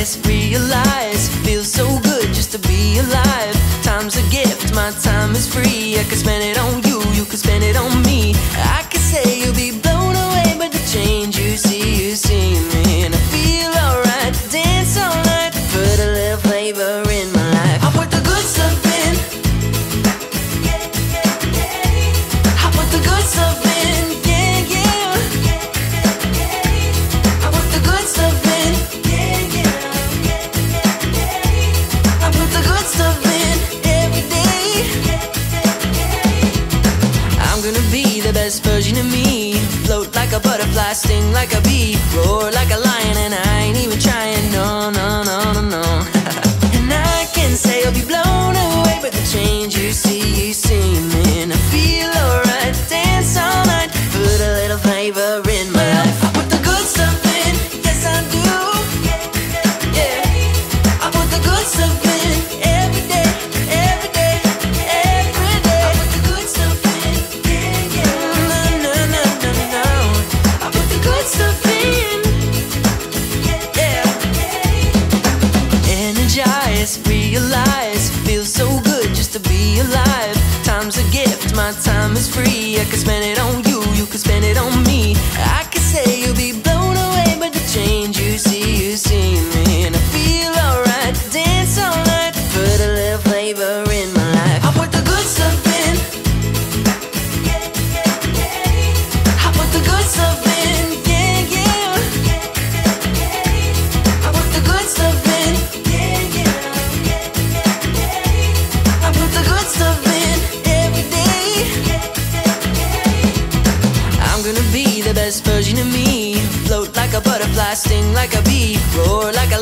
this, realize. Feels so good just to be alive. Time's a gift, my time is free. I could spend it on you, you could spend it on me. I could say like a butterfly, sting like a bee, roar like a lion, and I ain't even trying. just realize. Feels so good just to be alive. Time's a gift, my time is free. I can spend it on you, you can spend it on me. I can say you'll be like a butterfly, sting like a bee, roar like a